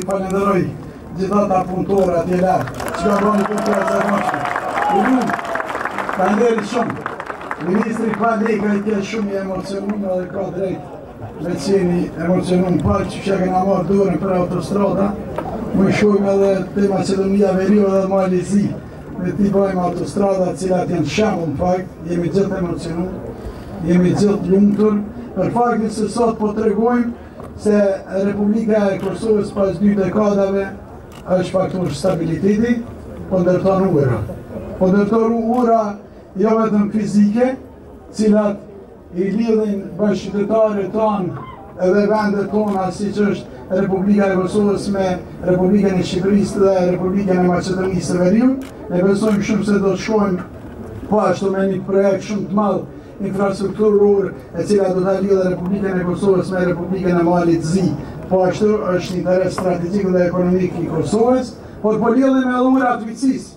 t'i falënderoj gjithë ata punëtorë atje lart, që kanë bërë këtë rëzër mështë. Në du, ka ndërë shumë. Ministri Pal Lekaj ishte shumë i emocionum dhe ka drejtë me qenë i emocionum pak që që kena marrë duren për autostrada, më shumë edhe të Maqedonia e Veriut dhe Mali i Zi. Me t'i bëjmë autostrada të cilat janë shembull. Në fakt, jemi gjithë t'emocionum, jemi gjithë të lumtur për faktin se sot po tregojmë se Republika e Kosovës pas dy dekadave është faktor stabiliteti, po ndërton ura. Po ndërton ura jo vetëm fizike, të cilat i lidhin bashkëqytetarët tanë dhe vendet tona siç është Republika e Kosovës me Republikën e Shqipërisë dhe Republikën e Maqedonisë së Veriut. Ne besojmë shumë se do të shkojmë po ashtu me një projekt shumë të madh infrastrukturor e cila do ta lidhë Republikën e Kosovës me Republikën e Malit të Zi, po ashtu është interes strategjik dhe ekonomik i Kosovës, por po lidhim edhe urat e miqësisë.